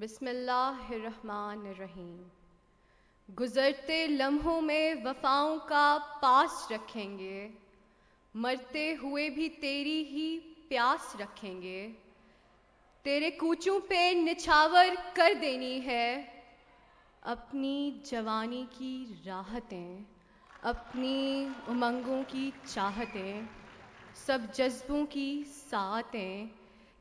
बिस्मिल्लाहिर्रहमानिर्रहीम। गुजरते लम्हों में वफाओं का पास रखेंगे, मरते हुए भी तेरी ही प्यास रखेंगे। तेरे कूचों पे निछावर कर देनी है अपनी जवानी की राहतें। अपनी उमंगों की चाहतें, सब जज्बों की सातें।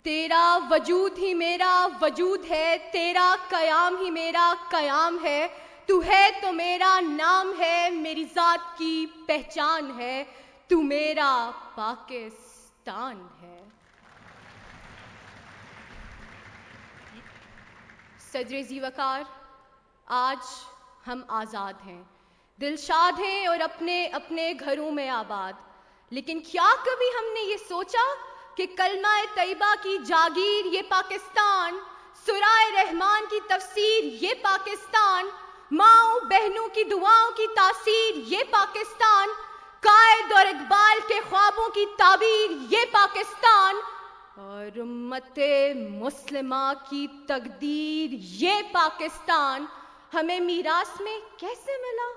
तेरा वजूद ही मेरा वजूद है, तेरा कयाम ही मेरा कयाम है। तू है तो मेरा नाम है, मेरी जात की पहचान है। तू मेरा पाकिस्तान है। सदर जीवकार आज हम आज़ाद हैं। दिलशाद हैं और अपने अपने घरों में आबाद। लेकिन क्या कभी हमने ये सोचा कि कलमा तैयबा की जागीर ये पाकिस्तान सुराय रहमान की तफसीर ये पाकिस्तान, माओ, बहनों की दुआओं की तासीर ये पाकिस्तान, कायद और इकबाल के ख्वाबों की ताबीर ये पाकिस्तान, और उम्मत मुस्लिमा की तकदीर ये पाकिस्तान, हमें मीरास में कैसे मिला?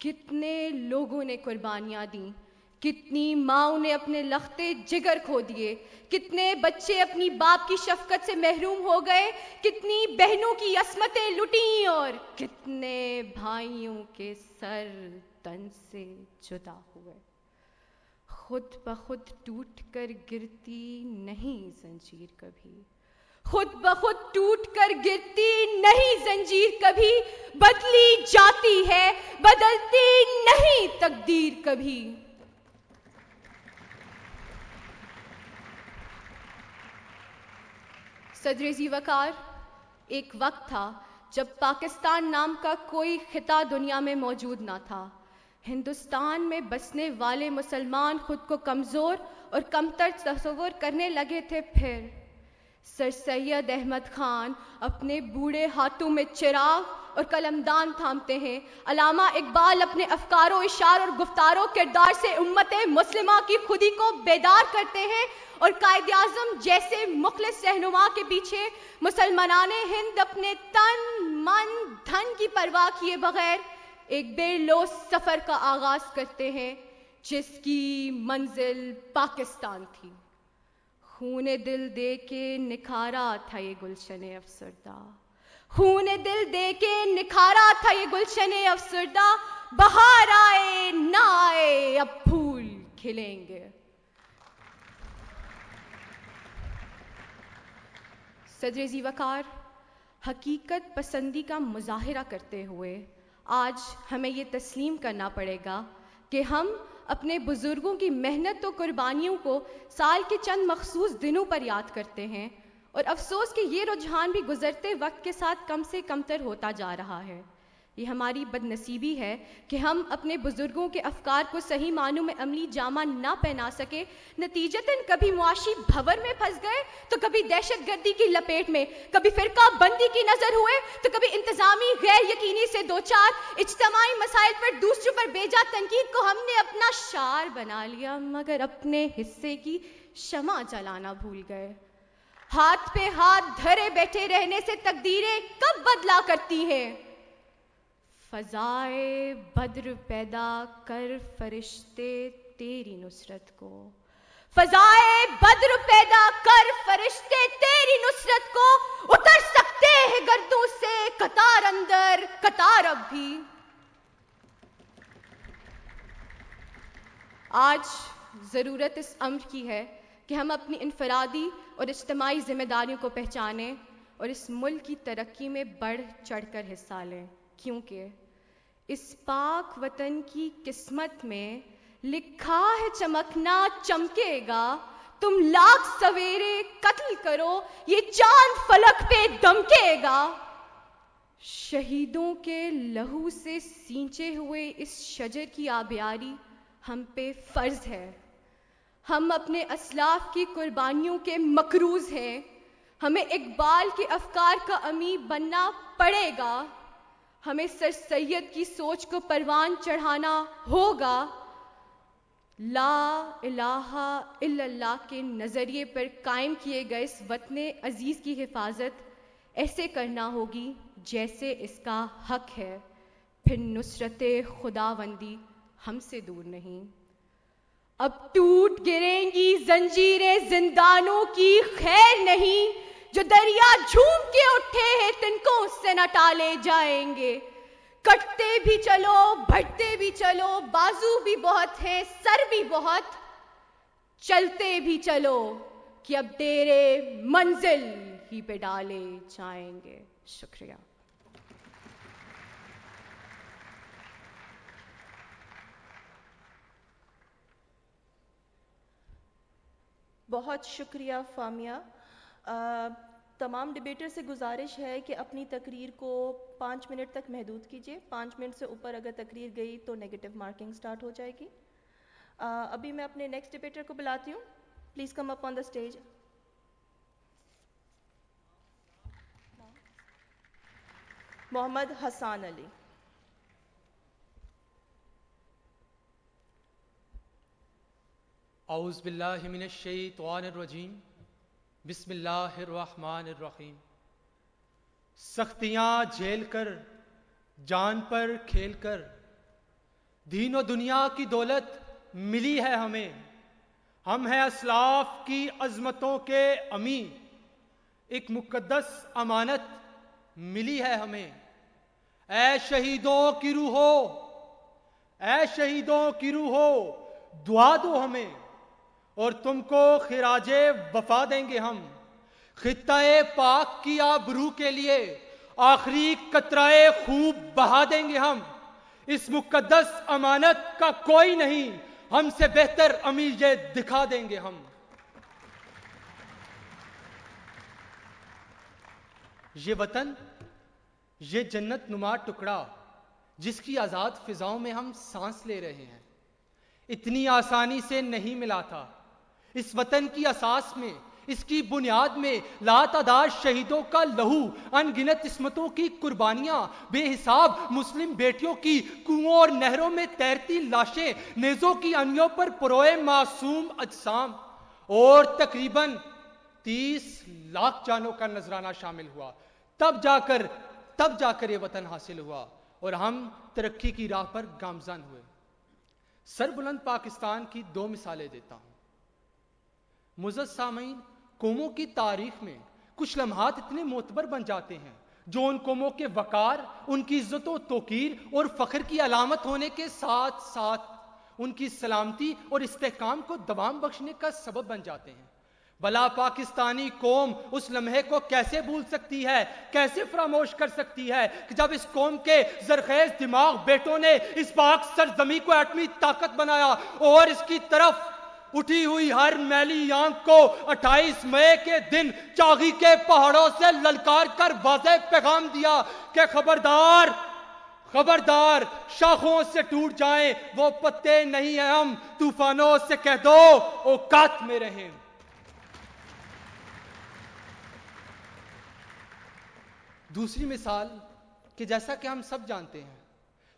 कितने लोगों ने कुर्बानियाँ दी? कितनी माओ ने अपने लखते जिगर खो दिए? कितने बच्चे अपनी बाप की शफकत से महरूम हो गए? कितनी बहनों की असमतें लुटी और कितने भाइयों के सर तन से जुदा हुए? खुद ब खुद टूट कर गिरती नहीं जंजीर कभी। खुद ब खुद टूट कर गिरती नहीं जंजीर कभी, बदली जाती है, बदलती नहीं तकदीर कभी। सदर वकार, एक वक्त था जब पाकिस्तान नाम का कोई खिता दुनिया में मौजूद ना था। हिंदुस्तान में बसने वाले मुसलमान खुद को कमज़ोर और कमतर तस्वर करने लगे थे फिर। सर सैयद अहमद खान अपने बूढ़े हाथों में चिराग और कलमदान थामते हैं। अलामा इकबाल अपने अफकारों, इशार और गुफ्तारों किरदार से उम्मत मुस्लिमा की खुदी को बेदार करते हैं और कायद आज़म जैसे मुखलिस रहनुमा के पीछे मुसलमान हिंद अपने तन, मन, धन की परवाह किए बगैर एक बेलोस सफ़र का आगाज़ करते हैं, जिसकी मंजिल पाकिस्तान थी। खून दिल दे के निखारा था ये गुलशन अफसरदा। खून दिल दे के निखारा था ये गुलशन अफसरदा। बाहर आए, ना आए, अब फूल खिलेंगे। सदर जीवकार हकीकत पसंदी का मुजाहरा करते हुए आज हमें ये तस्लीम करना पड़ेगा कि हम अपने बुज़ुर्गों की मेहनत और कुर्बानियों को साल के चंद मखसूस दिनों पर याद करते हैं, और अफसोस कि ये रुझान भी गुजरते वक्त के साथ कम से कमतर होता जा रहा है। ये हमारी बदनसीबी है कि हम अपने बुज़ुर्गों के अफकार को सही मानों में अमली जामा ना पहना सके। नतीजतन कभी मुआशी भवर में फंस गए तो कभी दहशत गर्दी की लपेट में, कभी फिरका बंदी की नज़र हुए तो कभी इंतज़ामी गैर यकीनी से दो चार इज्तमाही मसाइल पर दूसरों पर बेजा तनकीद को हमने अपना शार बना लिया, मगर अपने हिस्से की क्षमा जलाना भूल गए। हाथ पे हाथ धरे बैठे रहने से तकदीरें कब बदला करती हैं? फजाए बद्र पैदा कर फरिश्ते तेरी नुसरत को। फजाए बद्र पैदा कर फरिश्ते तेरी नुसरत को उतर सकते हैं गर्दों से कतार अंदर, कतार अब भी। आज ज़रूरत इस अम्र की है कि हम अपनी इनफरादी और इज्तमाही जिम्मेदारियों को पहचानें और इस मुल्क की तरक्की में बढ़ चढ़कर हिस्सा लें। क्योंकि इस पाक वतन की किस्मत में लिखा है चमकना चमकेगा। तुम लाख सवेरे कत्ल करो, ये चाँद फलक पे दमकेगा। शहीदों के लहू से सींचे हुए इस शजर की आबियारी हम पे फ़र्ज़ है। हम अपने असलाफ की कुर्बानियों के मकरूज हैं। हमें इकबाल के अफकार का अमी बनना पड़ेगा। हमें सर सैयद की सोच को परवान चढ़ाना होगा। ला इलाहा इल्लल्लाह के नज़रिए पर कायम किए गए इस वतन अज़ीज़ की हिफाजत ऐसे करना होगी जैसे इसका हक है। फिर नुसरत खुदावंदी हमसे दूर नहीं। अब टूट गिरेंगी जंजीरें जिंदानों की खैर नहीं। जो दरिया झूम के उठे हैं, तिनको उससे न टाले जाएँगे। कटते भी चलो, भटते भी चलो, बाजू भी बहुत है, सर भी बहुत। चलते भी चलो, कि अब तेरे मंजिल ही पे डाले जाएँगे। शुक्रिया। बहुत शुक्रिया, फामिया। तमाम डिबेटर से गुजारिश है कि अपनी तकरीर को पाँच मिनट तक महदूद कीजिए। पाँच मिनट से ऊपर अगर तकरीर गई तो नेगेटिव मार्किंग स्टार्ट हो जाएगी। आ, अभी मैं अपने नेक्स्ट डिबेटर को बुलाती हूँ। Please come up on the stage Mohammad Hasan Ali. आउज़बिल्लिमिनशैतवानरजीम बिस्मिल्लाहिर्रहमानिर्रहीम। सख्तियाँ झेल कर, जान पर खेल कर, दीन दुनिया की दौलत मिली है हमें। हम हैं असलाफ की अजमतों के अमी एक मुकद्दस अमानत मिली है हमें। ऐ शहीदों की रूहो, ऐ शहीदों की रूहो, दुआ दो हमें। और तुमको खिराजे वफा देंगे हम। खिताए पाक की आबरू के लिए आखिरी कतराए खूब बहा देंगे हम। इस मुकदस अमानत का कोई नहीं, हमसे बेहतर अमीर ये दिखा देंगे हम। ये वतन, ये जन्नत नुमा टुकड़ा, जिसकी आज़ाद फिजाओं में हम सांस ले रहे हैं, इतनी आसानी से नहीं मिला था। इस वतन की असास में, इसकी बुनियाद में लातादार शहीदों का लहू, अनगिनत इसमतों की कुर्बानियाँ, बेहिसाब मुस्लिम बेटियों की कुओं और नहरों में तैरती लाशें, नेजों की अनियों पर पुरोए मासूम अजसाम। और तकरीबन तीस लाख जानों का नजराना शामिल हुआ। तब जाकर तब जाकर ये वतन हासिल हुआ और हम तरक्की की राह पर गामजान हुए। सरबुलंद पाकिस्तान की दो मिसालें देता हूँ। मुजत सामीन कौमों की तारीख में कुछ लम्हात इतने मोतबर बन जाते हैं, जो उन कौमों के वकार, उनकी इज़्ज़त, तोकीर और फ़ख्र की अलामत होने के साथ साथ उनकी सलामती और इस्तेकाम को दवाम बख्शने का सबब बन जाते हैं। भला पाकिस्तानी कौम उस लम्हे को कैसे भूल सकती है, कैसे फरामोश कर सकती है कि जब इस कौम के जरखेज दिमाग बेटों ने इस पाक सरजमी को एटमी ताकत बनाया और इसकी तरफ़ उठी हुई हर मैली आँख को 28 मई के दिन चागी के पहाड़ों से ललकार कर वाजे पैगाम दिया कि खबरदार खबरदार, शाखों से टूट जाएँ, वो पत्ते नहीं है हम, तूफानों से कह दो, औकात में रहें। दूसरी मिसाल कि जैसा कि हम सब जानते हैं,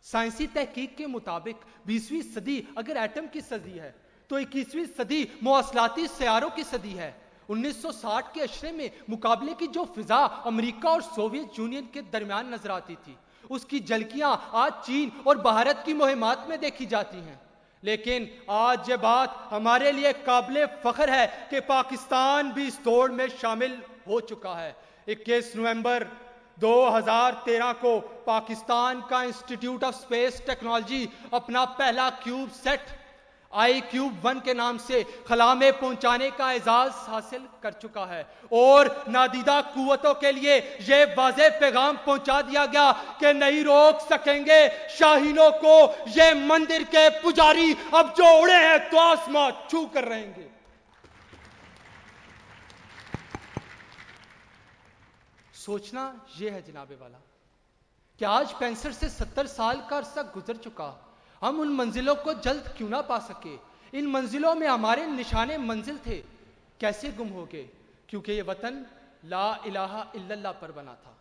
साइंसी तहकीक के मुताबिक बीसवीं सदी अगर एटम की सदी है तो इक्कीसवीं सदी मौसलाती सयारों की सदी है। 1960 के अशरे में मुकाबले की जो फिजा अमेरिका और सोवियत यूनियन के दरमियान नज़र आती थी, उसकी झलकियाँ आज चीन और भारत की मुहिमात में देखी जाती हैं। लेकिन आज ये बात हमारे लिए काबिल फख्र है कि पाकिस्तान भी इस दौड़ में शामिल हो चुका है। 21 नवंबर 2013 को पाकिस्तान का इंस्टीट्यूट ऑफ़ स्पेस टेक्नोलॉजी अपना पहला cube set I cube one के नाम से खला में पहुँचाने का एजाज हासिल कर चुका है। और नादीदा कुतों के लिए यह वाजे पैगाम पहुँचा दिया गया कि नहीं रोक सकेंगे शाहीनों को। ये मंदिर के पुजारी अब जो उड़े हैं तो आसमां छू कर रहेंगे। सोचना यह है जनाबे वाला, कि आज पैंसठ से सत्तर साल का अरसा गुजर चुका। हम उन मंजिलों को जल्द क्यों ना पा सके? इन मंजिलों में हमारे निशाने मंजिल थे। कैसे गुम हो गए? क्योंकि ये वतन ला इलाहा इल्लल्लाह पर बना था।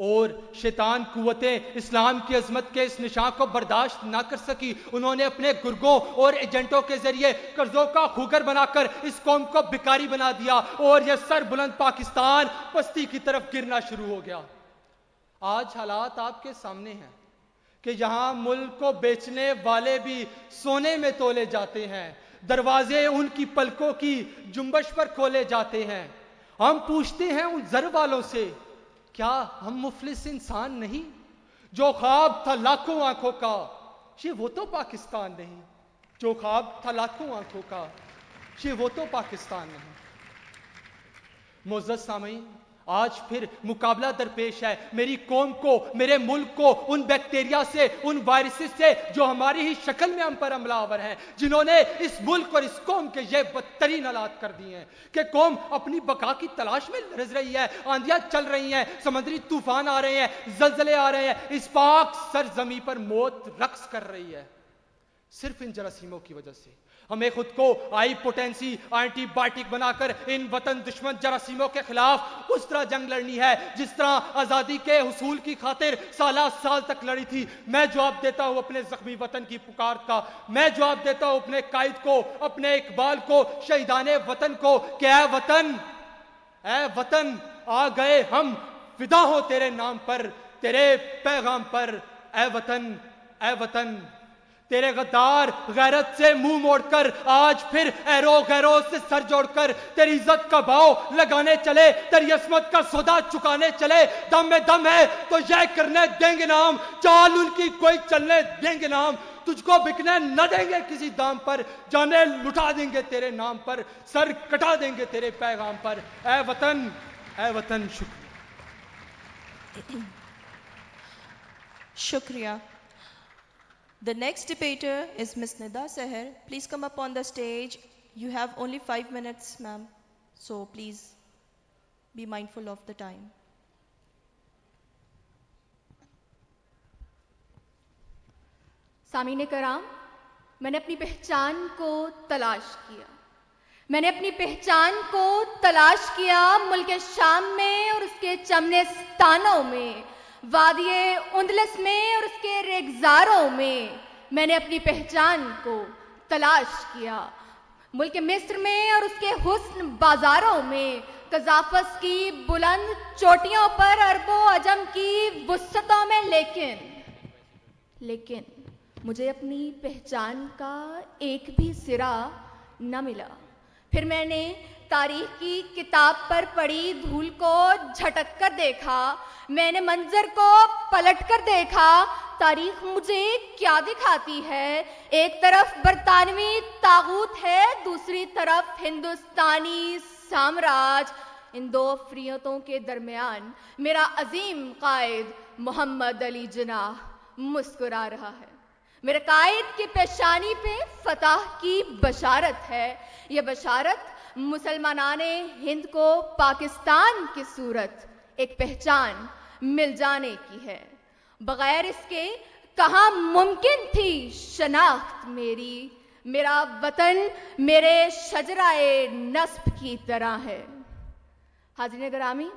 और शैतान कुवतें इस्लाम की अजमत के इस निशान को बर्दाश्त ना कर सकी। उन्होंने अपने गुर्गों और एजेंटों के ज़रिए कर्जों का खुगर बनाकर इस कौम को बिकारी बना दिया और यह सर बुलंद पाकिस्तान पस्ती की तरफ़ गिरना शुरू हो गया। आज हालात आपके सामने हैं। कि यहाँ मुल्क को बेचने वाले भी सोने में तोले जाते हैं, दरवाजे उनकी पलकों की जुम्बश पर खोले जाते हैं। हम पूछते हैं उन जर वालों से, क्या हम मुफलिस इंसान नहीं? जो ख्वाब था लाखों आँखों का। ये वो तो पाकिस्तान नहीं। जो ख्वाब था लाखों आँखों का। ये वो तो पाकिस्तान नहीं। मोजत सामीन आज फिर मुकाबला दरपेश है। मेरी कौम को, मेरे मुल्क को, उन बैक्टीरिया से, उन वायरसेस से, जो हमारी ही शक्ल में हम पर हमलावर हैं, जिन्होंने इस मुल्क और इस कौम के ये बदतरीन हालात कर दिए हैं कि कौम अपनी बका की तलाश में रज रही है, आंधियाँ चल रही हैं, समुद्री तूफ़ान आ रहे हैं, जलजले आ रहे हैं, इस पाक सर जमी पर मौत रक्स कर रही है। सिर्फ़ इन जरासीमों की वजह से। हमें खुद को आई पोटेंसी एंटीबायोटिक बनाकर इन वतन दुश्मन जरासीमों के खिलाफ उस तरह जंग लड़नी है, जिस तरह आज़ादी के हसूल की खातिर साल साल तक लड़ी थी। मैं जवाब देता हूँ अपने जख्मी वतन की पुकार का। मैं जवाब देता हूँ अपने कायद को, अपने इकबाल को, शहीदान वतन को, क्या वतन? ए वतन, आ गए हम, फिदा हो तेरे नाम पर, तेरे पैगाम पर। ए वतन ए वतन। तेरे गद्दार गैरत से मुँह मोड़कर आज फिर एरो गैरो से सर जोड़कर तेरी इज़्ज़त का भाव लगाने चले, तेरी असमत का सौदा चुकाने चले। दम में दम है तो यह करने देंगे नाम, चाल उनकी कोई चलने देंगे नाम। तुझको बिकने न देंगे किसी दाम पर, जाने लुटा देंगे तेरे नाम पर, सर कटा देंगे तेरे पैगाम पर। ए वतन ए वतन, शुक्रिया। शुक्रिया। The next debater is Ms. Nida Seher. Please come up on the stage. You have only five minutes, ma'am. So please be mindful of the time. सामीन कराम मैंने अपनी पहचान को तलाश किया मैंने अपनी पहचान को तलाश किया मुल्क शाम में और उसके चमने स्थानों में वादिये उंदलस में और उसके रेगजारों में मैंने अपनी पहचान को तलाश किया। मुल्क मिस्र में और उसके हुस्न बाजारों में कजाफस की बुलंद चोटियों पर अरबों अजम की वसतों में लेकिन लेकिन मुझे अपनी पहचान का एक भी सिरा न मिला। फिर मैंने तारीख की किताब पर पड़ी धूल को झटक कर देखा, मैंने मंजर को पलट कर देखा। तारीख मुझे क्या दिखाती है? एक तरफ़ बरतानवी ताबूत है, दूसरी तरफ़ हिंदुस्तानी साम्राज्य। इन दो फ्रियतों के दरमियान मेरा अजीम कायद मोहम्मद अली जना मुस्कुरा रहा है। मेरे कायद की पेशानी पे फतह की बशारत है। यह बशारत मुसलमानाने हिंद को पाकिस्तान की सूरत, एक पहचान मिल जाने की है। बगैर इसके, कहा मुमकिन थी शनाख्त मेरी? मेरा वतन मेरे शजराए नस्ब की तरह है। हाजिर ग्रामी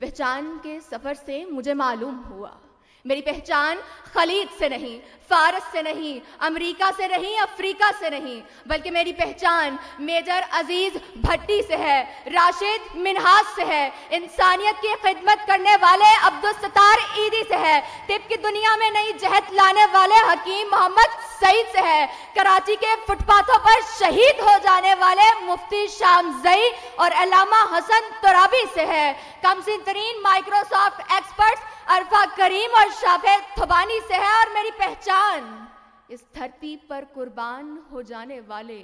पहचान के सफ़र से मुझे मालूम हुआ मेरी पहचान खलीद से नहीं, फारस से नहीं, अमेरिका से नहीं, अफ्रीका से नहीं, बल्कि मेरी पहचान मेजर अज़ीज़ भट्टी से है, राशिद मिनहाज से है, इंसानियत की खिदमत करने वाले अब्दुल सतार ईदी से है, तिब की दुनिया में नई जहत लाने वाले हकीम मोहम्मद सईद से है, कराची के फुटपाथों पर शहीद हो जाने वाले मुफ्ती शाम जई और अलामा हसन तुराबी से है। कमसिन तरीन माइक्रोसॉफ्ट एक्सपर्ट्स अरफा करीम और शाफे थुबानी से है और मेरी पहचान। इस धरती पर कुर्बान हो जाने वाले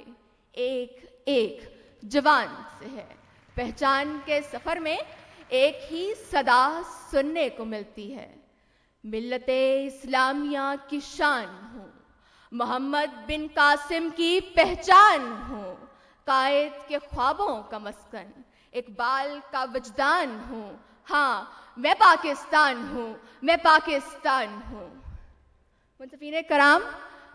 एक एक जवान से है। पहचान के सफ़र में एक ही सदा सुनने को मिलती है। मिल्लत इस्लामिया की शान हूँ। मोहम्मद बिन कासिम की पहचान हूँ। कायद के ख्वाबों का मस्कन, इकबाल का वजदान हूँ। हाँ मैं पाकिस्तान हूँ, मैं पाकिस्तान हूँ। मुंसफीन कराम,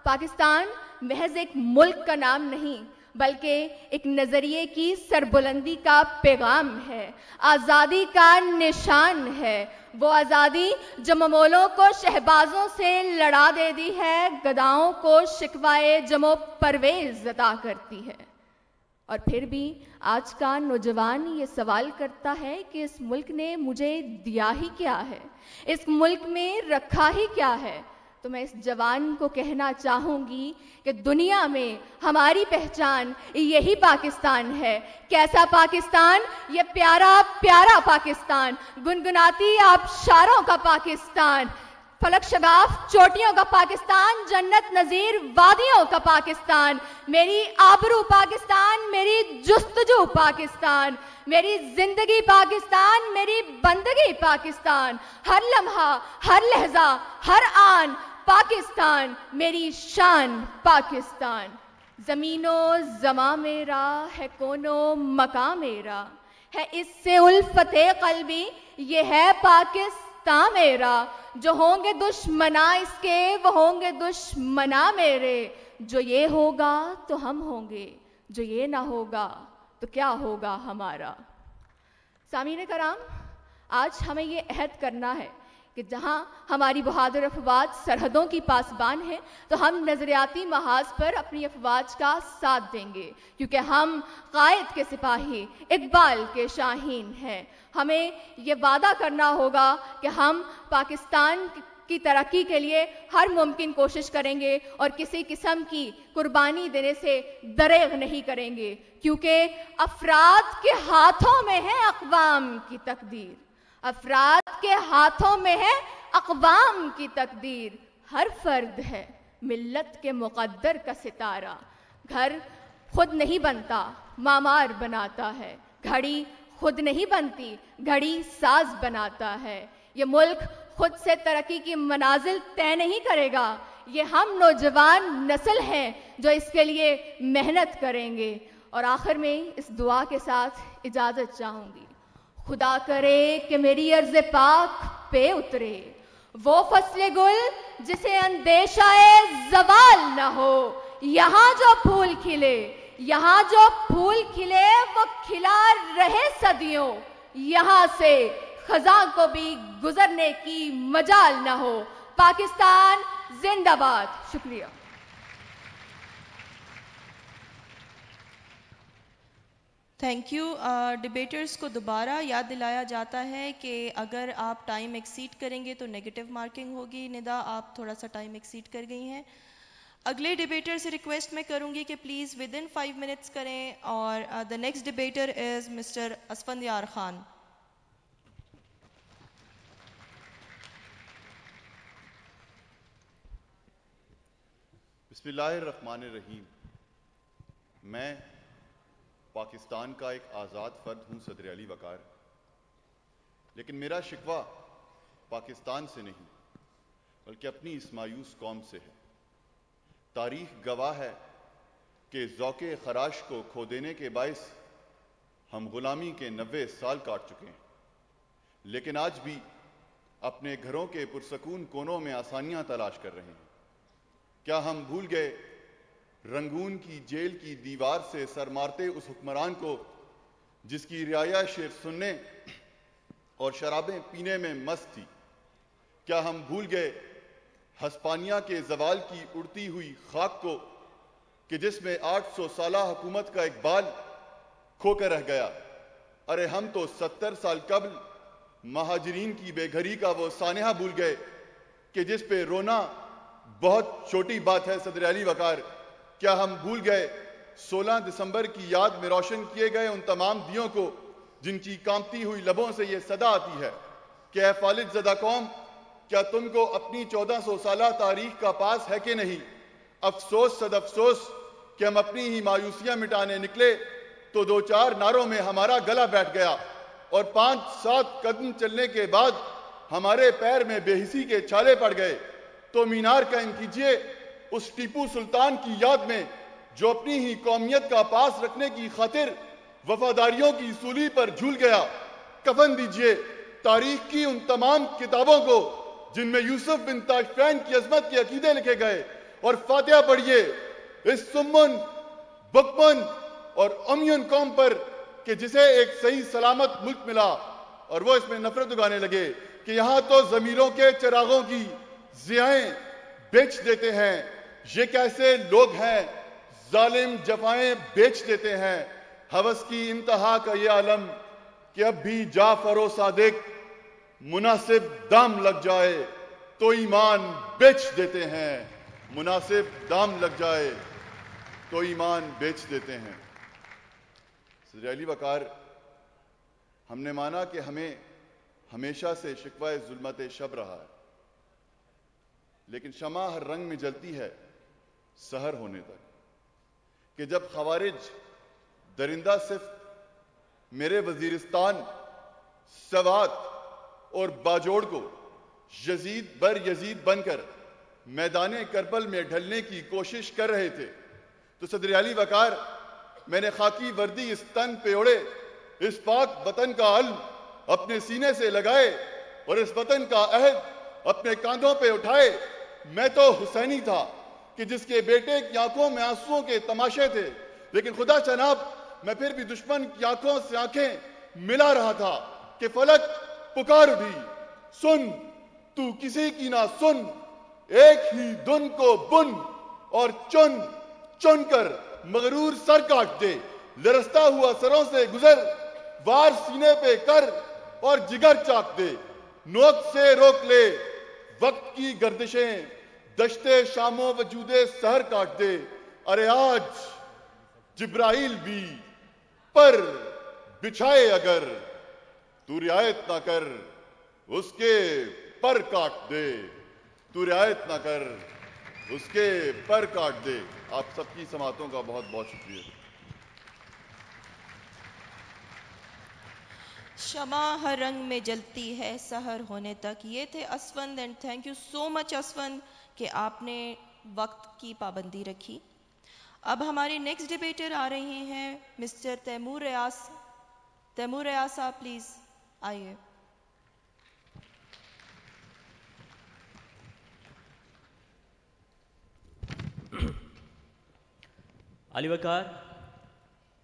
पाकिस्तान महज एक मुल्क का नाम नहीं, बल्कि एक नज़रिए की सरबुलंदी का पैगाम है, आज़ादी का निशान है। वो आज़ादी जो ममोलों को शहबाजों से लड़ा दे दी है, गदाओं को शिकवाए जमो परवेज अदा करती है। और फिर भी आज का नौजवान ये सवाल करता है कि इस मुल्क ने मुझे दिया ही क्या है? इस मुल्क में रखा ही क्या है? तो मैं इस जवान को कहना चाहूँगी कि दुनिया में हमारी पहचान यही पाकिस्तान है। कैसा पाकिस्तान? ये प्यारा प्यारा पाकिस्तान। गुनगुनाती आप शारों का पाकिस्तान। फलक शगाफ, चोटियों का पाकिस्तान, जन्नत नजीर, वादियों का पाकिस्तान। मेरी आबरू पाकिस्तान, मेरी जुस्तजू पाकिस्तान। मेरी ज़िंदगी पाकिस्तान, मेरी बंदगी पाकिस्तान। हर लम्हा, हर लहजा, हर आन, पाकिस्तान। मेरी शान पाकिस्तान। जमीनो जमा मेरा, है कोनो मका मेरा। है इससे उल्फते कलबी, ये है पाकिस्तान। मेरा, जो होंगे दुश्मना इसके, वो होंगे दुश्मना मेरे। जो ये होगा तो हम होंगे, जो ये ना होगा तो क्या होगा हमारा। सामीन कराम, आज हमें ये अहद करना है। कि जहाँ हमारी बहादुर अफवाज सरहदों की पासबान है तो हम नजरियाती महाज पर अपनी अफवाज का साथ देंगे, क्योंकि हम कायद के सिपाही, इकबाल के शाहीन हैं। हमें ये वादा करना होगा कि हम पाकिस्तान की तरक्की के लिए हर मुमकिन कोशिश करेंगे और किसी किस्म की कुर्बानी देने से दरेग नहीं करेंगे, क्योंकि अफराद के हाथों में है अकवाम की तकदीर। अफराद के हाथों में है अकवाम की तकदीर। हर फर्द है, मिल्लत के मुकद्दर का सितारा। घर खुद नहीं बनता, मामार बनाता है। घड़ी खुद नहीं बनती, घड़ी साज बनाता है। ये मुल्क खुद से तरक्की की मनाजिल तय नहीं करेगा। ये हम नौजवान नस्ल हैं जो इसके लिए मेहनत करेंगे। और आखिर में इस दुआ के साथ इजाज़त चाहूँगी। खुदा करे कि मेरी अर्ज़ पाक पे उतरे। वो फसले गुल जिसे अंदेशा जवाल न हो। यहाँ जो फूल खिले, यहाँ जो फूल खिले, वो खिला रहे सदियों। यहाँ से खजा को भी गुजरने की मजाल न हो। पाकिस्तान जिंदाबाद। शुक्रिया। थैंक यू डिबेटर्स को दोबारा याद दिलाया जाता है कि अगर आप टाइम एक्सीड करेंगे तो नेगेटिव मार्किंग होगी। निदा, आप थोड़ा सा टाइम एक्सीड कर गई हैं। अगले डिबेटर से रिक्वेस्ट मैं करूँगी कि please within five minutes करें और the next debater is mister Asfandyar Khan बिस्मिल्लाहिर्रहमानिर्रहीम। रहीम मैं पाकिस्तान का एक आज़ाद फ़र्द हूँ, सदर अली वकार। लेकिन मेरा शिकवा पाकिस्तान से नहीं, बल्कि अपनी इस मायूस कौम से है। तारीख गवाह है कि जौके खराश को खो देने के बायस हम गुलामी के नब्बे साल काट चुके हैं। लेकिन आज भी अपने घरों के पुरसकून कोनों में आसानियाँ तलाश कर रहे हैं। क्या हम भूल गए रंगून की जेल की दीवार से सर मारते उस हुक्मरान को, जिसकी रियाया शेर सुनने और शराबें पीने में मस्त थी। क्या हम भूल गए हस्पानिया के जवाल की उड़ती हुई खाक को, कि जिसमें 800 साल हुकूमत का एक बाल खोकर रह गया? अरे हम तो 70 साल कबल महाजरीन की बेघरी का वो सानहा भूल गए, कि जिस पे रोना बहुत छोटी बात है सदर अली वकार। क्या हम भूल गए? 16 दिसंबर की याद में रोशन किए गए उन तमाम दियों को, जिनकी कामती हुई लबों से यह सदा आती है। कि फालिद जदा कौम, क्या तुमको अपनी 1400 साल तारीख का पास है कि नहीं? अफसोस सद अफसोस कि हम अपनी ही मायूसियाँ मिटाने निकले तो दो चार नारों में हमारा गला बैठ गया और पाँच सात कदम चलने के बाद हमारे पैर में बेहिसी के छाले पड़ गए। तो मीनार कायम कीजिए उस टीपू सुल्तान की याद में, जो अपनी ही कौमियत का पास रखने की खातिर वफादारियों की सूली पर झूल गया। कफन दीजिए, तारीख की उन तमाम किताबों को, जिनमें यूसुफ बिन ताशफैन की अजमत के अकीदे लिखे गए। और फातिहा पढ़िए, इस सुमन बकपन और अमियन कौम पर, कि जिसे एक सही सलामत मुल्क मिला। और वो इसमें नफरत उगाने लगे, कि यहाँ तो जमीरों के चिरागों की जियाएँ बेच देते हैं। ये कैसे लोग हैं? जालिम जफाएँ बेच देते हैं। हवस की इंतहा का ये आलम कि अब भी जाफ़र सादिक मुनासिब दाम लग जाए तो ईमान बेच देते हैं। मुनासिब दाम लग जाए तो ईमान बेच देते हैं। सजरैली वकार हमने माना कि हमें हमेशा से शिकवा जुल्मत शब रहा है, लेकिन शमा हर रंग में जलती है। सहर होने तक, कि जब खवारिज दरिंदा सिर्फ़ मेरे वजीरिस्तान, सवात और बाजोड़ को यजीद बर यजीद बनकर मैदान करबल में ढलने की कोशिश कर रहे थे तो सदरियाली वकार, मैंने खाकी वर्दी इस तन पे ओढ़े, इस पाक वतन का अल अपने सीने से लगाए और इस वतन का अहद अपने कांधों पे उठाए। मैं तो हुसैनी था। कि जिसके बेटे की आँखों में आंसुओं के तमाशे थे। लेकिन खुदा जनाब मैं फिर भी दुश्मन की आँखों से आँखें मिला रहा था कि फलक पुकार उठी। सुन, तू किसी की ना सुन। एक ही धुन को बुन और चुन चुन कर मगरूर सर काट दे। लरसता हुआ सरों से गुजर, वार सीने पे कर और जिगर चाक दे। नोक से रोक ले, वक्त की गर्दिशें। दशते शामो वजूदे सहर काट दे। अरे आज जिब्राइल भी पर बिछाए अगर तू रियायत ना कर उसके पर काट दे। तू रियायत ना कर उसके पर काट दे। आप सबकी समातों का बहुत बहुत शुक्रिया। क्षमा हर रंग में जलती है, सहर होने तक। ये थे Asfand and thank you so much Asfand. कि आपने वक्त की पाबंदी रखी। अब हमारे नेक्स्ट डिबेटर आ रहे हैं मिस्टर तैमूर रियास। तैमूर रियास, आप प्लीज़ आइए। अली वकार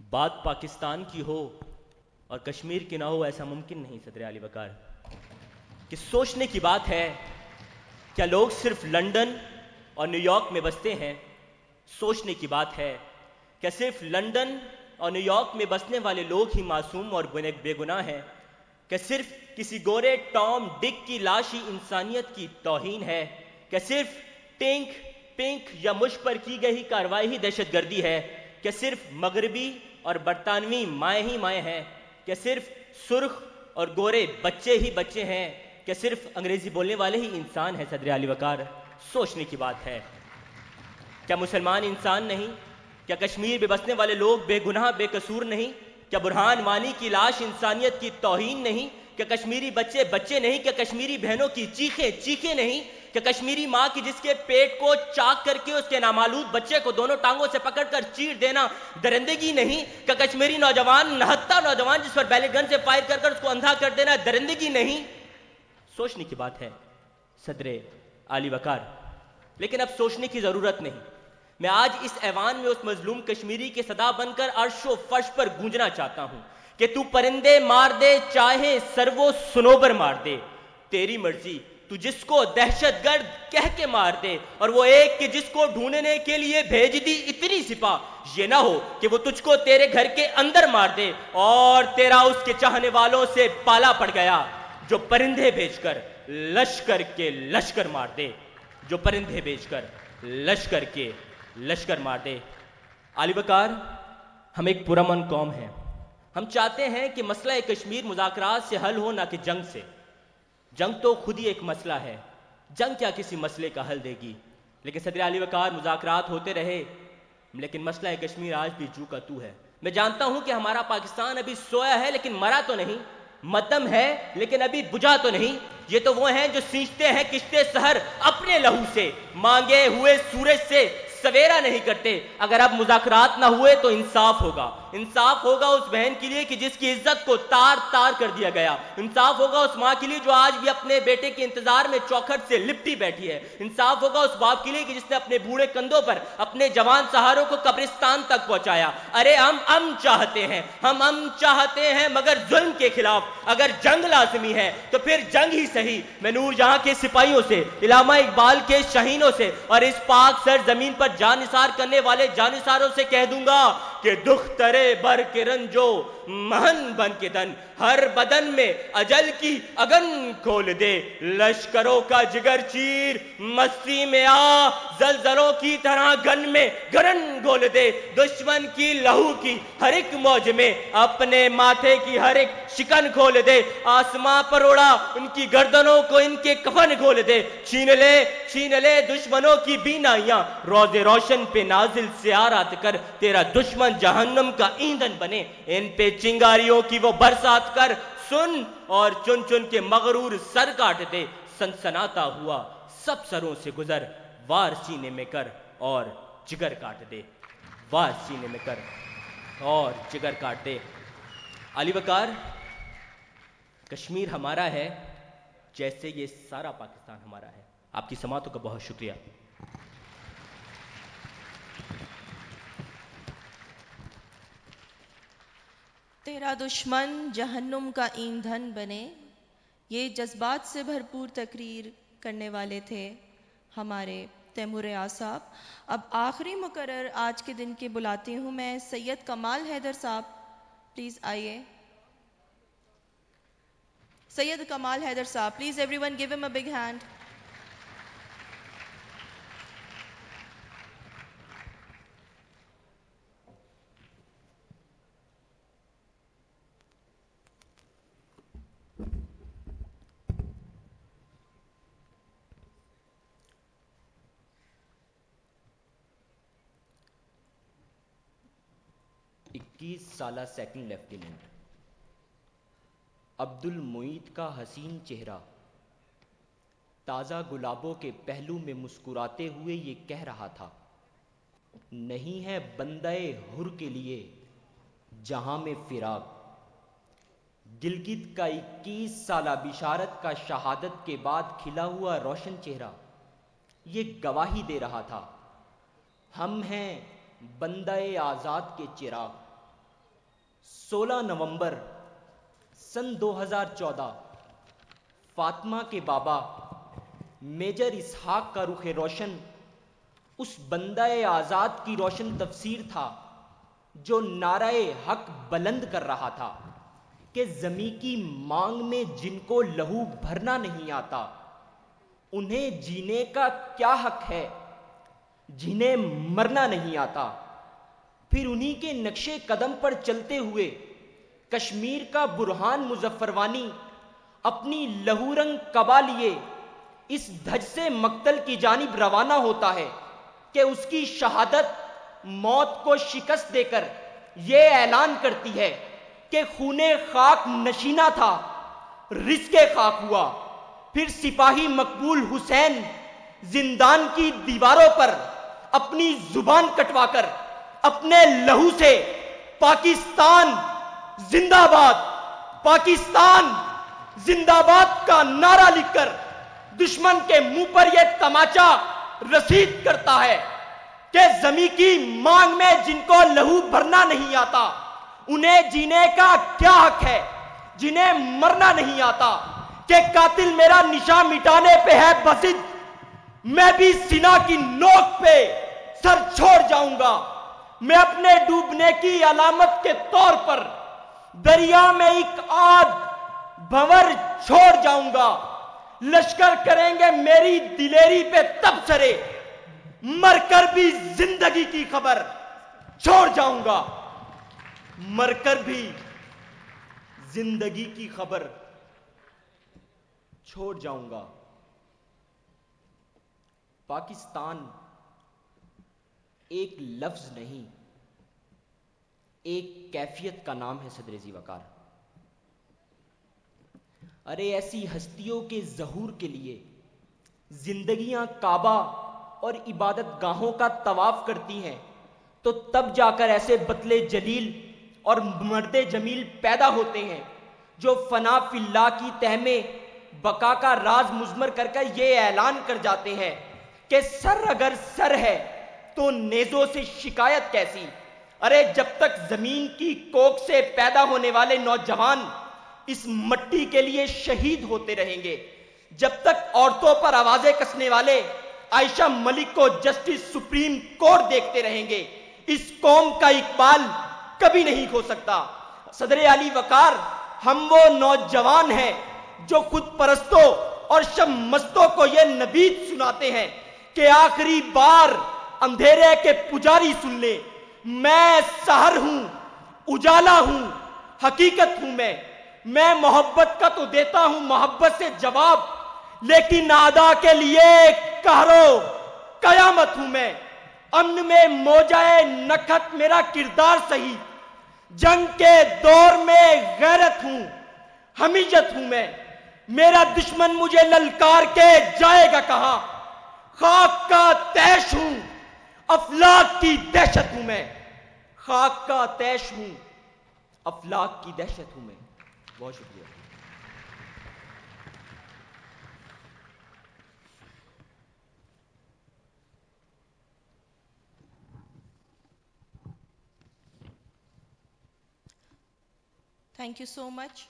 बात पाकिस्तान की हो और कश्मीर की ना हो ऐसा मुमकिन नहीं, सदर अली वकार कि सोचने की बात है क्या लोग सिर्फ़ लंदन और न्यूयॉर्क में बसते हैं? सोचने की बात है। क्या सिर्फ़ लंदन और न्यूयॉर्क में बसने वाले लोग ही मासूम और बेगुनाह हैं? क्या सिर्फ़ किसी गोरे टॉम, डिक की लाश ही इंसानियत की तोहीन है? क्या सिर्फ़ टिंक, पिंक या मुश पर की गई कार्रवाई ही दहशतगर्दी है? क्या सिर्फ़ मगरबी और बरतानवी माए ही माए हैं? क्या सिर्फ़ सुर्ख और गोरे बच्चे ही बच्चे हैं? क्या सिर्फ़ अंग्रेज़ी बोलने वाले ही इंसान है, सदर अली वकार। सोचने की बात है। क्या मुसलमान इंसान नहीं? क्या कश्मीर में बसने वाले लोग बेगुनाह, बेकसूर नहीं? क्या बुरहान वानी की लाश इंसानियत की तोहीन नहीं? क्या कश्मीरी बच्चे बच्चे नहीं? क्या कश्मीरी बहनों की चीखे चीखे नहीं? क्या कश्मीरी माँ की जिसके पेट को चाक करके उसके नामालूद बच्चे को दोनों टांगों से पकड़कर चीर देना दरिंदगी नहीं? क्या कश्मीरी नौजवान, नहत्ता नौजवान जिस पर बैलेट गन से फायर कर कर उसको अंधा कर देना दरिंदगी नहीं? सोचने की बात है, सदरे आली वकार। लेकिन अब सोचने की ज़रूरत नहीं। मैं आज इस ऐवान में उस मजलूम कश्मीरी के सदा बनकर अर्शो फर्श पर गूंजना चाहता हूँ कि तू परिंदे मार दे, चाहे सर्वो सुनोबर मार दे। तेरी मर्ज़ी, तू जिसको दहशतगर्द कह के मार दे, और वो एक के जिसको ढूँढने के लिए भेज दी इतनी सिपा। ये ना हो कि वो तुझको तेरे घर के अंदर मार दे, और तेरा उसके चाहने वालों से पाला पड़ गया। जो परिंदे भेजकर लश्कर के लश्कर मार दे। जो परिंदे भेजकर लश्कर के लश्कर मार दे। आली बकार, हम एक पुरमन कौम हैं। हम चाहते हैं कि मसला कश्मीर मुजाकरात से हल हो, ना कि जंग से। जंग तो खुद ही एक मसला है। जंग क्या किसी मसले का हल देगी? लेकिन सदर अली वकार मुजाकरात होते रहे, लेकिन मसला कश्मीर आज भी जू का तू है। मैं जानता हूँ कि हमारा पाकिस्तान अभी सोया है, लेकिन मरा तो नहीं। मदम है, लेकिन अभी बुझा तो नहीं। ये तो वो हैं जो सींचते हैं, किश्ते सहर अपने लहू से। मांगे हुए सूरज से सवेरा नहीं करते। अगर अब मुजाकरात ना हुए तो इंसाफ होगा। इंसाफ होगा उस बहन के लिए कि जिसकी इज़्ज़त को तार तार कर दिया गया। इंसाफ होगा उस माँ के लिए जो आज भी अपने बेटे के इंतज़ार में चौखट से लिपटी बैठी है। इंसाफ होगा उस बाप के लिए कि जिसने अपने बूढ़े कंधों पर अपने जवान सहारों को कब्रिस्तान तक पहुँचाया। अरे, हम अम चाहते हैं, हम अम चाहते हैं, मगर जुल्म के खिलाफ अगर जंग लाजमी है तो फिर जंग ही सही। मैं नूर जहाँ के सिपाहियों से, इलामा इकबाल के शहीनों से और इस पाक सर ज़मीन पर जानिसार करने वाले जानिसारों से कह दूँगा कि दुख तरे बर के रंजो, महन बन के दन हर बदन में अजल की अगन खोल दे। लश्करों का जिगर चीर, मस्ती में आ। जलजलों की तरह गन में गरन गोल दे। दुश्मन की लहू की हर एक मौज में अपने माथे की हर एक शिकन खोल दे। आसमां पर उड़ा, उनकी गर्दनों को इनके कफन खोल दे। छीन ले छीन ले दुश्मनों की बीनाइयाँ। रोज़े रोशन पे नाजिल से आरात कर। तेरा दुश्मन जहन्नम का ईंधन बने। इन पे चिंगारियों की वो बरसात कर सुन और चुन चुन के मगरूर सर काट दे। सनसनाता हुआ सब सरों से गुजर, वार सीने में कर और जिगर काट दे। वार सीने में कर और जिगर काट दे। अली वकार कश्मीर हमारा है, जैसे ये सारा पाकिस्तान हमारा है। आपकी समातों का बहुत शुक्रिया। तेरा दुश्मन जहन्नुम का ईंधन बने। ये जज्बात से भरपूर तकरीर करने वाले थे हमारे तैमूर आसाब। अब आखिरी मुकर्र आज के दिन के बुलाती हूँ मैं, सैयद कमाल हैदर साहब। प्लीज़ आइए। सैयद कमाल हैदर साहब, please everyone give him a big hand. इक्कीस साल सेकंड लेफ्टिनेंट अब्दुल मुईद का हसीन चेहरा। ताज़ा गुलाबों के पहलू में मुस्कुराते हुए ये कह रहा था, नहीं है बंदे हुर के लिए जहाँ में फिराक। गिलगित का 21 साल बिशारत का शहादत के बाद खिला हुआ रोशन चेहरा, ये गवाही दे रहा था, हम हैं बंदे आज़ाद के चिराग। 16 नवंबर सन 2014 फातिमा के बाबा मेजर इसहाक का रुख रोशन, उस बंदाए आज़ाद की रोशन तफसीर था, जो नाराय हक बुलंद कर रहा था, कि जमी की मांग में जिनको लहू भरना नहीं आता, उन्हें जीने का क्या हक है, जिन्हें मरना नहीं आता। फिर उन्हीं के नक्शे कदम पर चलते हुए कश्मीर का बुरहान मुजफ्फरवानी अपनी लहूरंग कबा लिए। इस धज से मक्तल की जानिब रवाना होता है कि उसकी शहादत मौत को शिकस्त देकर यह ऐलान करती है कि खूने खाक नशीना था, रिस्के खाक हुआ। फिर सिपाही मकबूल हुसैन जिंदान की दीवारों पर अपनी ज़ुबान कटवाकर अपने लहू से पाकिस्तान जिंदाबाद पाकिस्तान जिंदाबाद का नारा लिखकर दुश्मन के मुँह पर यह तमाचा रसीद करता है कि जमी की मांग में जिनको लहू भरना नहीं आता, उन्हें जीने का क्या हक है? जिन्हें मरना नहीं आता, कि कातिल मेरा निशा मिटाने पे है बसिद, मैं भी सिना की नोक पे सर छोड़ जाऊँगा। मैं अपने डूबने की अलामत के तौर पर दरिया में एक आग भंवर छोड़ जाऊँगा। लश्कर करेंगे मेरी दिलेरी पे तब सरे। मरकर भी ज़िंदगी की खबर छोड़ जाऊँगा। मरकर भी ज़िंदगी की खबर छोड़ जाऊँगा। पाकिस्तान एक लफ्ज नहीं, एक कैफियत का नाम है सदरेजी वकार अरे ऐसी हस्तियों के जहूर के लिए जिंदगियाँ काबा और इबादत गाहों का तवाफ करती हैं तो तब जाकर ऐसे बतले जलील और मर्द जमील पैदा होते हैं, जो फना फिल्ला की तह में बका का राज मुजमर कर ये ऐलान कर जाते हैं कि सर अगर सर है तो नेजों से शिकायत कैसी? अरे, जब तक ज़मीन की कोक से पैदा होने वाले नौजवान इस मट्टी के लिए शहीद होते रहेंगे, जब तक औरतों पर आवाज़ें कसने वाले आयशा मलिक को जस्टिस सुप्रीम कोर्ट देखते रहेंगे, इस कौम का इकबाल कभी नहीं हो सकता। सदर अली वकार, हम वो नौजवान हैं जो खुद परस्तों और शब मस्तों को यह नबीद सुनाते हैं कि आखिरी बार अंधेरे के पुजारी सुन ले। मैं सहर हूँ, उजाला हूँ, हकीकत हूँ मैं। मैं मोहब्बत का तो देता हूँ, मोहब्बत से जवाब। लेकिन आदा के लिए कहरो कयामत हूँ मैं। अमन में मोजाए नखत मेरा किरदार सही। जंग के दौर में गैरत हूँ, हमीजत हूँ मैं। मेरा दुश्मन मुझे ललकार के जाएगा कहा? खाक का तैश हूँ अफलाक की दहशत हूँ मैं। खाक का तैश हूँ। अफलाक की दहशत हूँ मैं। बहुत शुक्रिया। Thank you so much.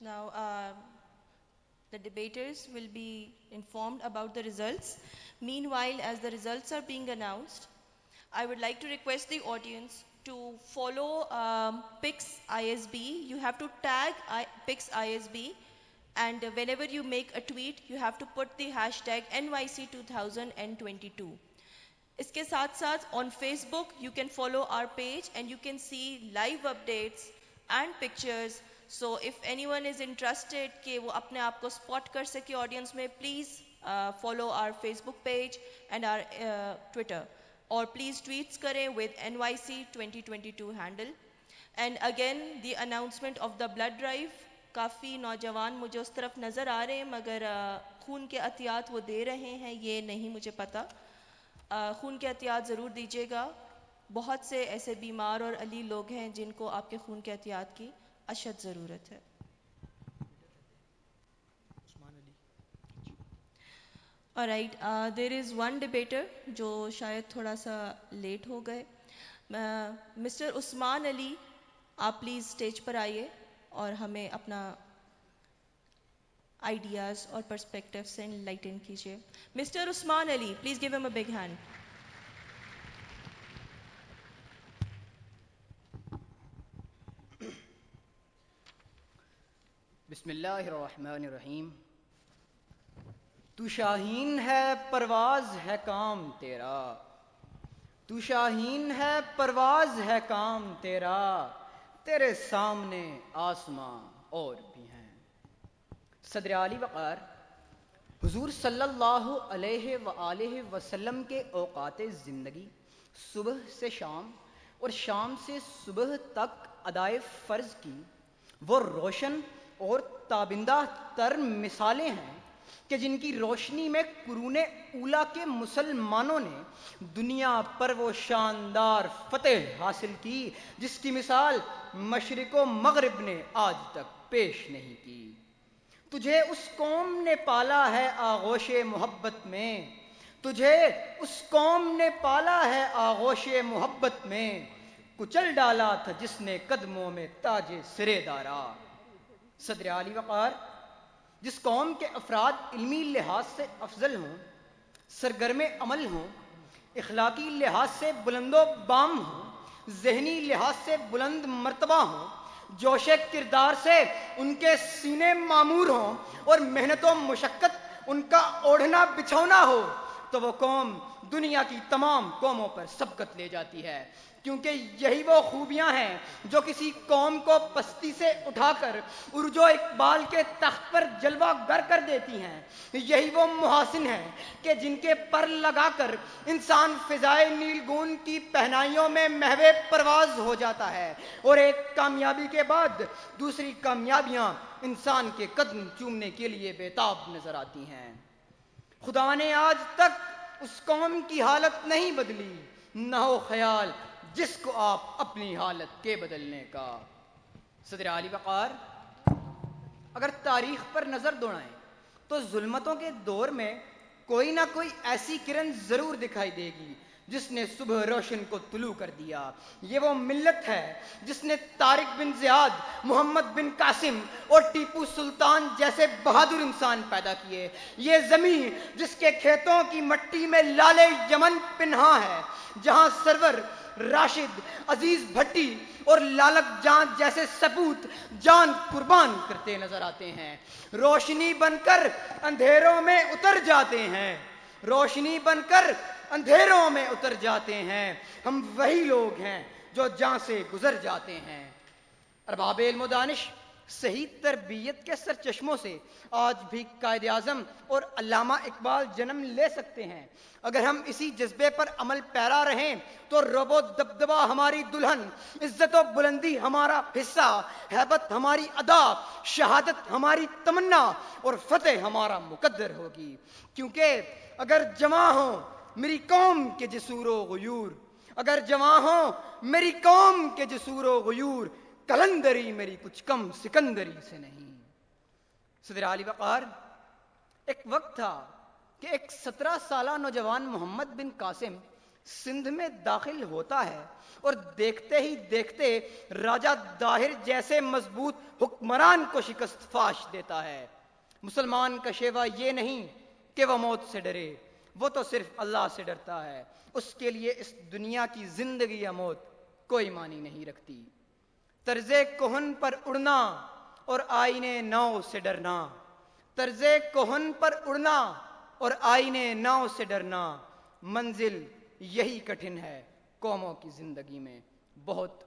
Now, uh, the debaters will be informed about the results. Meanwhile, as the results are being announced, I would like to request the audience to follow um, PIX ISB. You have to tag I- PIX ISB and whenever you make a tweet, you have to put the hashtag NYC2022. इसके साथ साथ on Facebook you can follow our page and you can see live updates and pictures. so if anyone is interested कि वो अपने आप को spot कर सके ऑडियंस में please follow our Facebook page and our Twitter और प्लीज़ ट्वीट्स करें with N Y C twenty twenty two handle and again the announcement of the blood drive काफ़ी नौजवान मुझे उस तरफ़ नज़र आ रहे हैं, मगर uh, खून के अहतियात वो दे रहे हैं, ये नहीं मुझे पता. Uh, खून के अहतियात ज़रूर दीजिएगा. बहुत से ऐसे बीमार और अली लोग हैं जिनको आपके खून के एहतियात की अशद ज़रूरत है right there is one debater जो शायद थोड़ा सा लेट हो गए। मिस्टर उस्मान अली आप प्लीज़ स्टेज पर आइए और हमें अपना आइडियाज़ और पर्सपेक्टिव से इनलाइटन कीजिए। Mister Usman Ali please give him a big hand बिस्मिल्लाहिर्रहमानिर्रहीम। तू शाहीन है, परवाज है काम तेरा। तू शाहीन है, परवाज है काम तेरा। तेरे सामने आसमां और भी हैं। सदर आली वक़ार, हुजूर वआलैहि वसल्लम के औकात ज़िंदगी, सुबह से शाम और शाम से सुबह तक अदाए फ़र्ज़ की, वो रोशन और ताबिंदा तर मिसालें हैं कि जिनकी रोशनी में कुरून उला के मुसलमानों ने दुनिया पर वो शानदार फतेह हासिल की, जिसकी मिसाल मशरक मगरब ने आज तक पेश नहीं की। तुझे उस कौम ने पाला है आगोश मोहब्बत में। तुझे उस कौम ने पाला है आगोश मोहब्बत में। कुचल डाला था जिसने कदमों में ताजे सिरे दारा। सदर आली वक़ार, जिस कौम के अफराद इल्मी लिहाज से अफजल हों, सरगर्म अमल हों, इखलाकी लिहाज से बुलंदो बाम हों, जहनी लिहाज से बुलंद मरतबा हों, जोश किरदार से उनके सीने मामूर हों और मेहनत मुशक्क़त उनका ओढ़ना बिछौना हो तो वो कौम दुनिया की तमाम कौमों पर सबकत ले जाती है। क्योंकि यही वो खूबियाँ हैं जो किसी कौम को पस्ती से उठाकर उर्जो इकबाल के तख्त पर जलवा गर कर देती हैं। यही वो मुहासिन हैं कि जिनके पर लगाकर इंसान फिजाए नीलगुन की पहनाइयों में महवे परवाज हो जाता है और एक कामयाबी के बाद दूसरी कामयाबियाँ इंसान के कदम चूमने के लिए बेताब नज़र आती हैं। खुदा ने आज तक उस कौम की हालत नहीं बदली, न हो ख्याल जिसको आप अपनी हालत के बदलने का। सदर अली वक़ार अगर तारीख पर नज़र दौड़ाएँ तो जुल्मतों के दौर में कोई ना कोई ऐसी किरण ज़रूर दिखाई देगी, जिसने सुबह रोशन को तुलू कर दिया। ये वो मिल्लत है, जिसने तारिक बिन जियाद, मोहम्मद बिन कासिम और टीपू सुल्तान जैसे बहादुर इंसान पैदा किए। ये ज़मीन जिसके खेतों की मट्टी में लाले यमन पिन्हा है, जहाँ सरवर राशिद, अज़ीज़ भट्टी और लालक जान जैसे सबूत जान कुर्बान करते नज़र आते हैं। रोशनी बनकर अंधेरों में उतर जाते हैं। रोशनी बनकर अंधेरों में उतर जाते हैं। हम वही लोग हैं जो जहाँ से गुजर जाते हैं। अरबाब मुदानिश सही तरबियत के सर चश्मों से आज भी कायद आज़म और अल्लामा इकबाल जन्म ले सकते हैं। अगर हम इसी जज्बे पर अमल पैरा रहें तो रबो दबदबा हमारी दुल्हन, इज़्ज़त बुलंदी हमारा हिस्सा, हैबत हमारी अदा, शहादत हमारी तमन्ना और फतेह हमारा मुकद्दर होगी। क्योंकि अगर जमा हो, मेरी कौम के जसूर गयूर। अगर जमा हो, मेरी कौम के जसूर गयूर। कलंदरी मेरी कुछ कम सिकंदरी से नहीं। सदर अली वकार एक वक्त था कि एक सत्रह साल नौजवान मोहम्मद बिन कासिम सिंध में दाखिल होता है और देखते ही देखते राजा दाहिर जैसे मज़बूत हुक्मरान को शिकस्त फाश देता है। मुसलमान का शेवा ये नहीं कि वह मौत से डरे, वो तो सिर्फ़ अल्लाह से डरता है। उसके लिए इस दुनिया की ज़िंदगी या मौत कोई मानी नहीं रखती। तर्जे कोहन पर उड़ना और आईने नाव से डरना। तर्ज कोहन पर उड़ना और आईने नाव से डरना। मंजिल यही कठिन है कौमों की ज़िंदगी में। बहुत